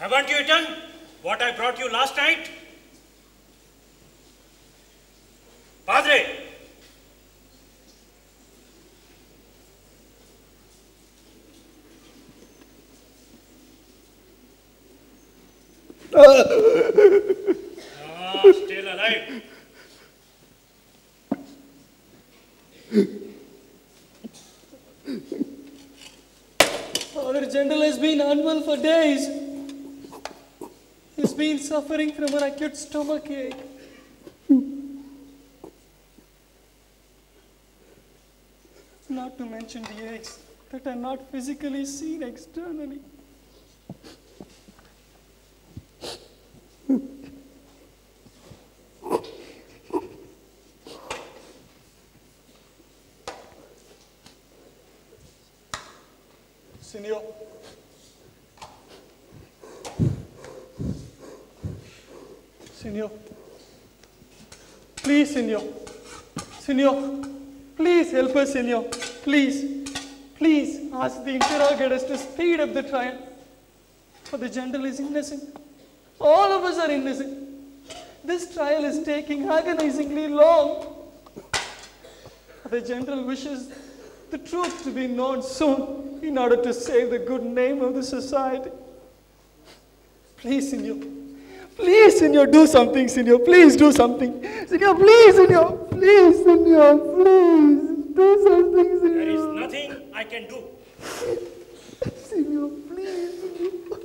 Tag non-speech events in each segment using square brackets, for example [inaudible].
Haven't you eaten what I brought you last night? Padre, ah, still alive. Father General has been unwell for days. Been suffering from an acute stomach ache. Not to mention the aches that are not physically seen externally. Senor. Senor. Please, Senor. Senor. Please help us, Senor. Please. Please ask the interrogators to speed up the trial. For the general is innocent. All of us are innocent. This trial is taking agonizingly long. The general wishes the truth to be known soon in order to save the good name of the society. Please, Senor. Please, Senor, do something, Senor. Please do something. Senor, please, Senor. Please, Senor. Please. Do something, Senor. There is nothing I can do. Senor, please. Senor.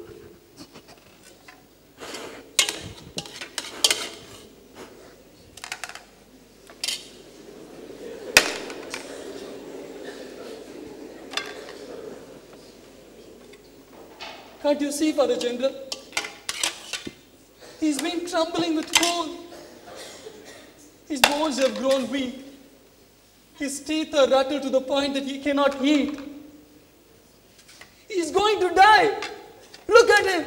Can't you see, Father General? He's been trembling with cold. His bones have grown weak. His teeth are rattled to the point that he cannot eat. He's going to die. Look at him.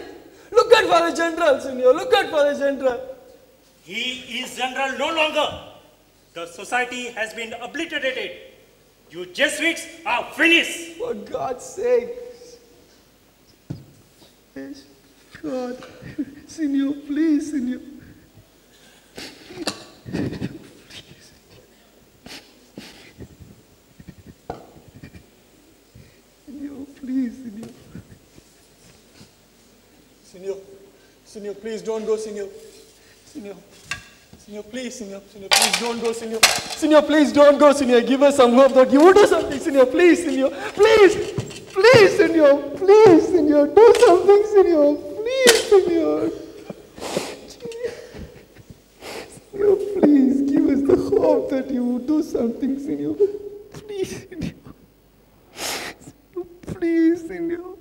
Look at Father General, Senor. Look at Father General. He is general no longer. The society has been obliterated. You Jesuits are finished. For God's sake. God. Senor, please, Senor. Senor, please, Senor. Please don't go, Senor. Senor, Senor, please, Senor, Senor, please don't go, Senor. Senor, please don't go, Senor. Give us some hope that you will do something, Senor. Please, Senor. Please, please, Senor. Please, Senor. Do something, Senor. Please, Senor. Senor, please give us the hope that you will do something, Senor. Please, Senor. Senor, please, Senor.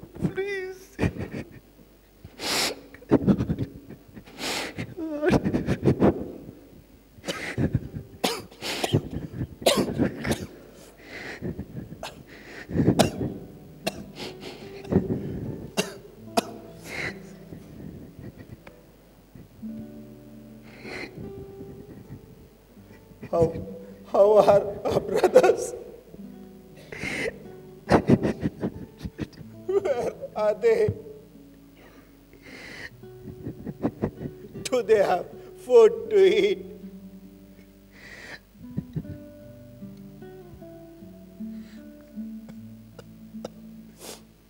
How are our brothers? Where are they? Do they have food to eat?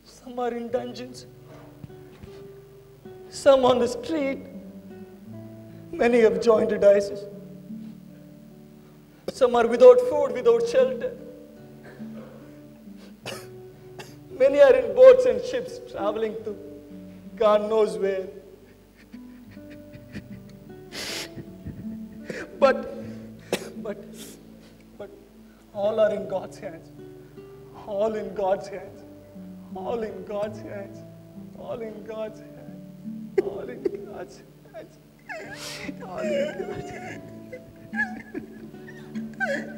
Some are in dungeons. Some on the street. Many have joined the diocese. Some are without food, without shelter. Many are in boats and ships traveling to God knows where. But, but, but all are in God's hands. All in God's hands. All in God's hands. All in God's hands. All in God's hands. All in God's hands. God. [laughs]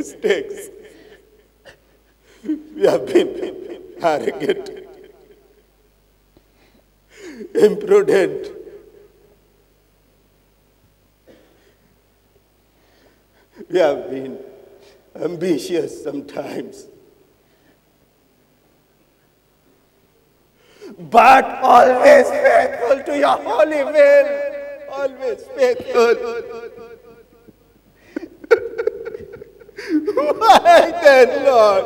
mistakes. We have been arrogant, imprudent, we have been ambitious sometimes. But always faithful to your holy will. Always faithful. [laughs] Why then, Lord?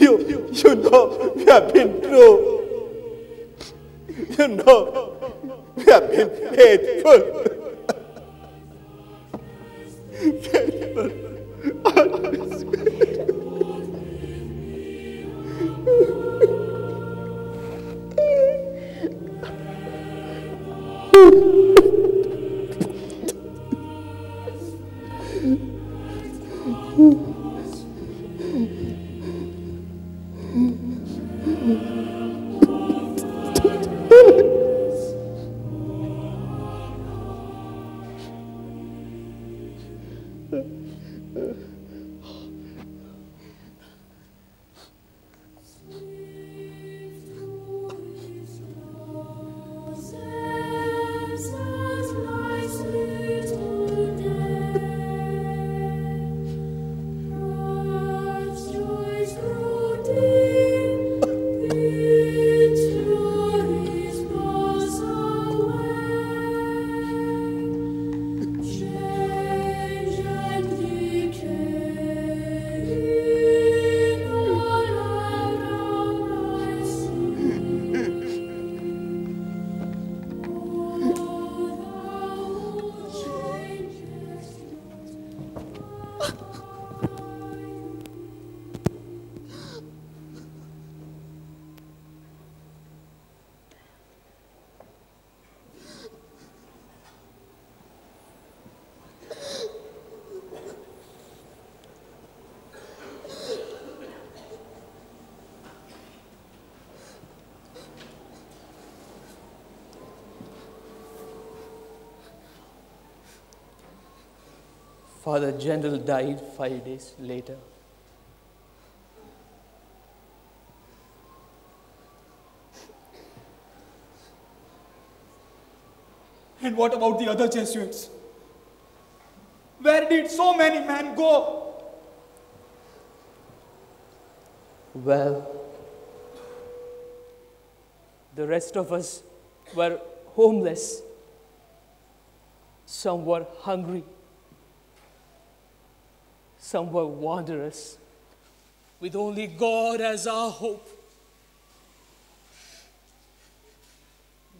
You, you know we have been true. You know we have been faithful. [laughs] faithful. Always Father General died five days later. And what about the other Jesuits? Where did so many men go? Well, the rest of us were homeless. Some were hungry. Some were wanderers, with only God as our hope.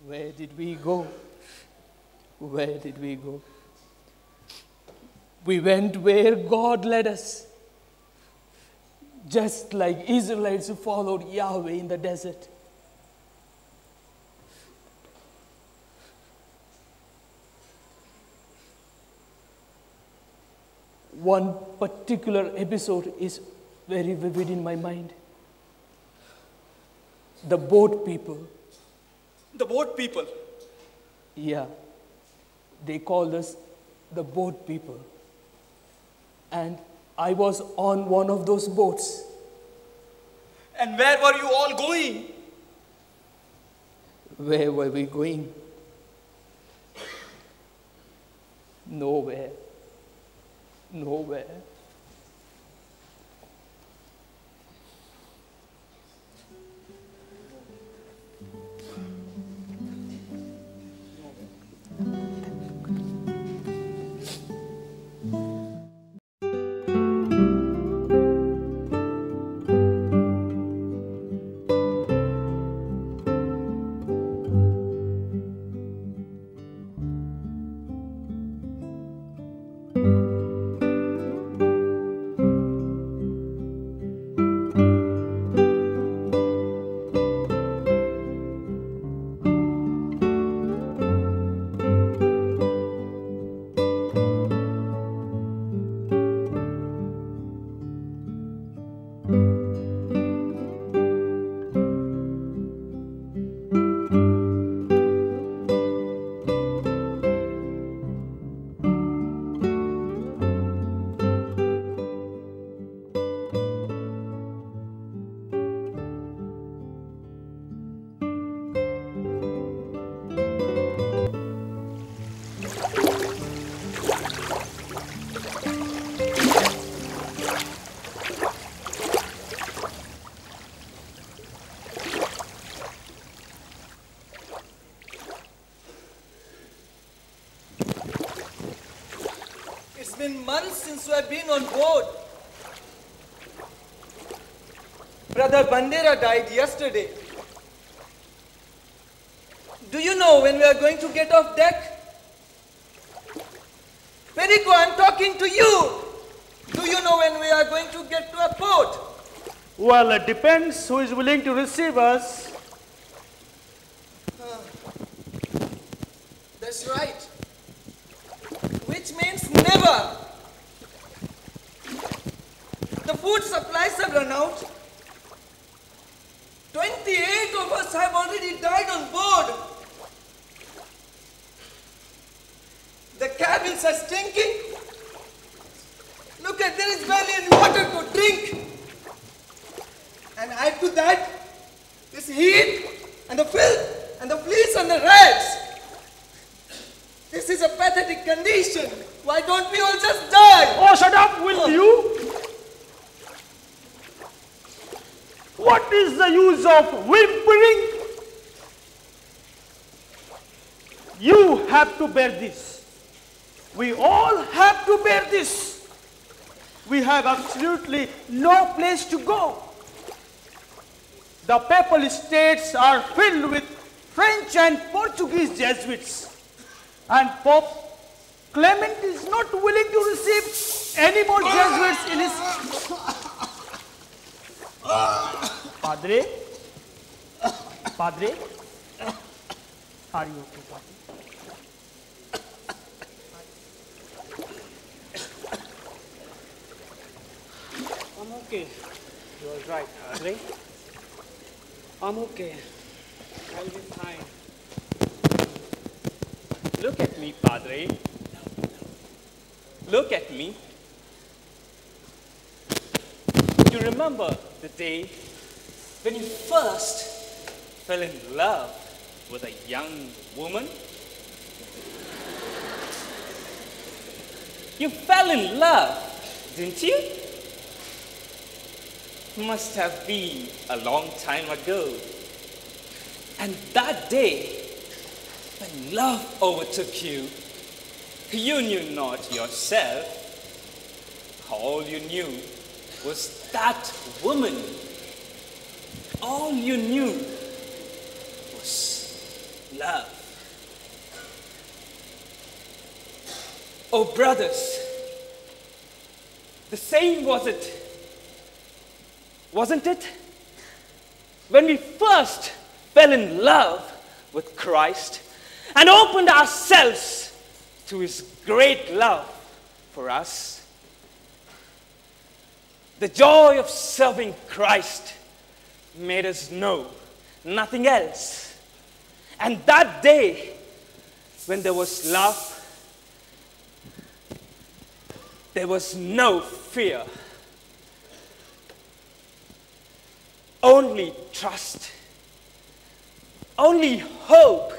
Where did we go? Where did we go? We went where God led us, just like Israelites who followed Yahweh in the desert. One particular episode is very vivid in my mind. The boat people, The boat people. yeah, they called us the boat people. And I was on one of those boats. And where were you all going? Where were we going? Nowhere. Nowhere. Been months since we have been on board. Brother Bandera died yesterday. Do you know when we are going to get off deck? Perico, I'm talking to you. Do you know when we are going to get to a port? Well, it depends who is willing to receive us. That's right. The food supplies have run out. 28 of us have already died on board. The cabins are stinking. Look at there is barely any water to drink. And add to that this heat and the filth and the fleas and the rats. This is a pathetic condition. Why don't we all just die? Oh, shut up, will you? What is the use of whimpering? You have to bear this. We all have to bear this. We have absolutely no place to go. The papal states are filled with French and Portuguese Jesuits. And Pope Clement is not willing to receive any more Jesuits in his. [laughs] Padre? Padre? Are you okay, Padre? I'm okay. You're right, Padre. I'm okay. I'll be fine. Look at me, Padre. Look at me. You remember the day when you first fell in love with a young woman? You fell in love, didn't you? Must have been a long time ago. And that day, when love overtook you, you knew not yourself. All you knew was that woman. All you knew was love. Oh, brothers, the same was it, wasn't it? When we first fell in love with Christ and opened ourselves to his great love for us. The joy of serving Christ made us know nothing else. And that day, when there was love, there was no fear. Only trust. Only hope.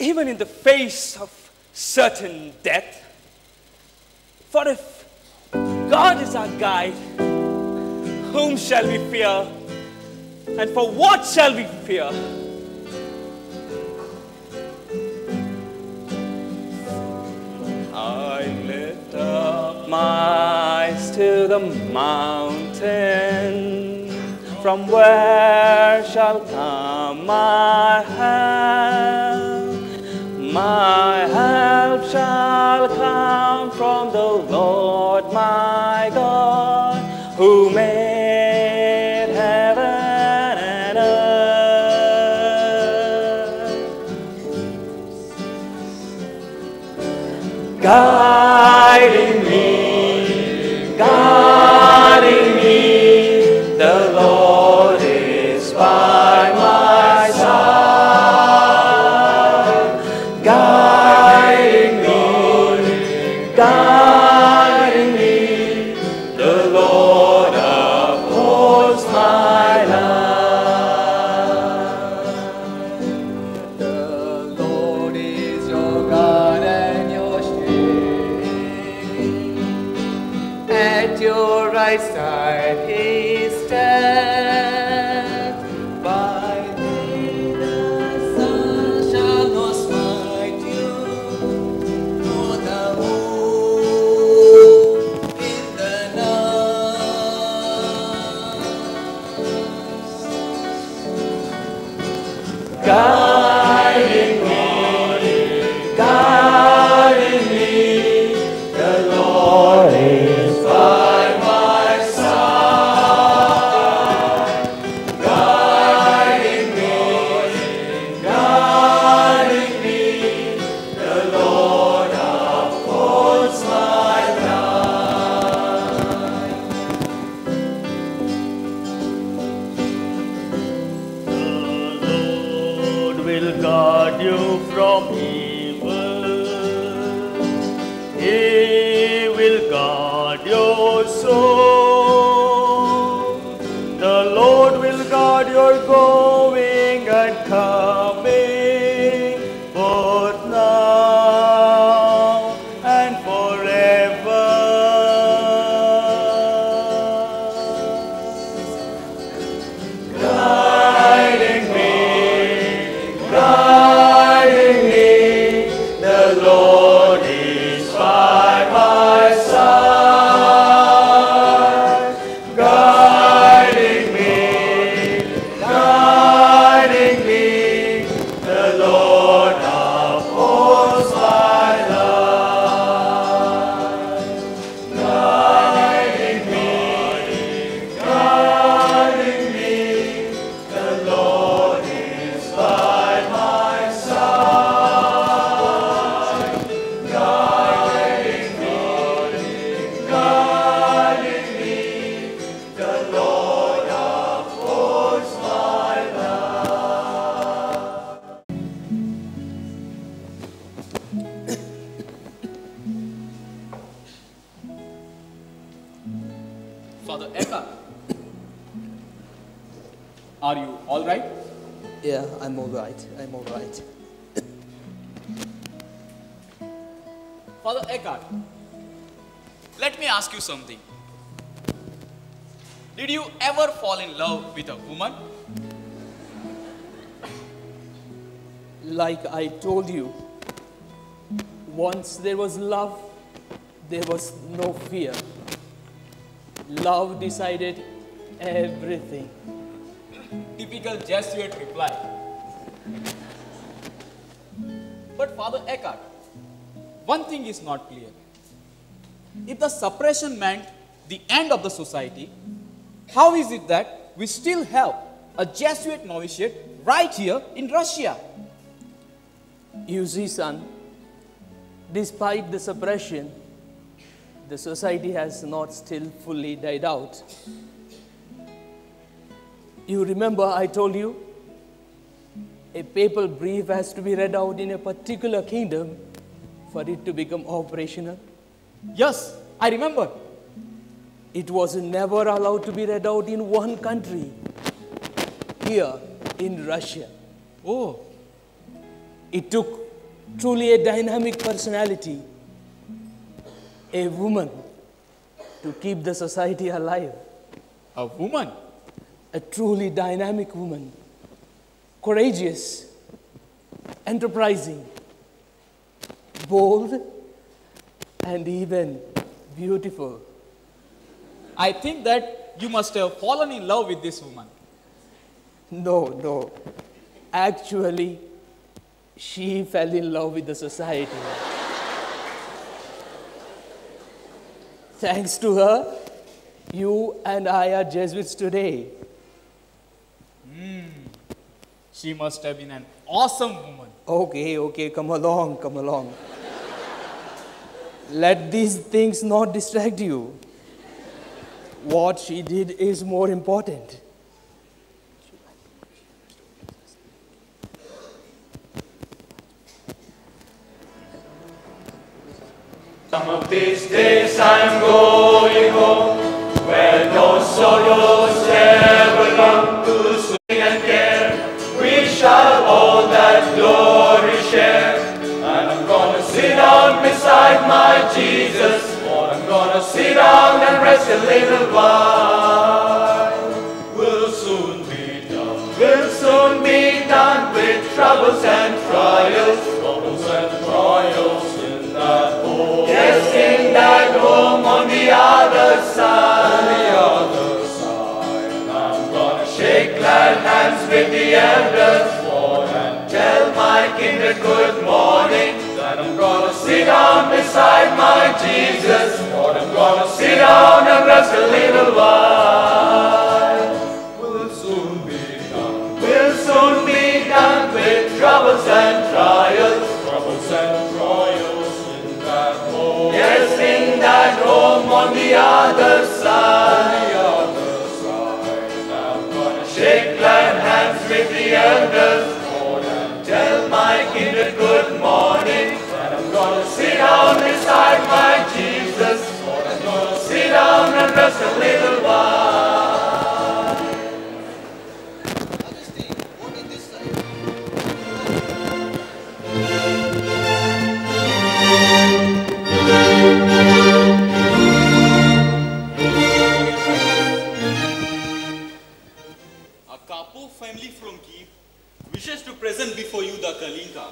Even in the face of certain death. For if God is our guide, whom shall we fear? And for what shall we fear? I lift up my eyes to the mountain. From where shall come my help? My help shall come from the Lord my Guiding me, guiding me, the Lord is by my side. Guiding you something. Did you ever fall in love with a woman? Like I told you, once there was love, there was no fear. Love decided everything. Typical Jesuit reply. But Father Eckhart, one thing is not clear. If the suppression meant the end of the society, how is it that we still have a Jesuit novitiate right here in Russia? You see, son, despite the suppression, the society has not still fully died out. You remember I told you a papal brief has to be read out in a particular kingdom for it to become operational. Yes, I remember. It was never allowed to be read out in one country, here in Russia. Oh, It took truly a dynamic personality, a woman, to keep the society alive. a woman. A truly dynamic woman, courageous, enterprising, bold, and even beautiful. I think that you must have fallen in love with this woman. No, no. Actually, she fell in love with the society. Thanks to her, you and I are Jesuits today. Hmm. She must have been an awesome woman. Okay, okay, come along, come along. Let these things not distract you. What she did is more important. Some of these days I'm going Jesus, I'm gonna sit down and rest a little while. We'll soon be done. We'll soon be done with troubles and trials, troubles and trials in that home. Yes, in that home on the other side. On the other side. I'm gonna shake glad hands with the elders, Lord, and tell my kindred good Jesus, Lord, I'm gonna sit down and rest a little while. Wishes to present before you the Kalinka,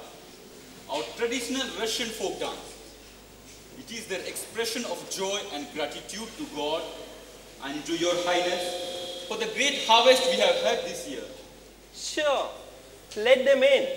our traditional Russian folk dance. It is their expression of joy and gratitude to God and to your highness for the great harvest we have had this year. Sure, let them in.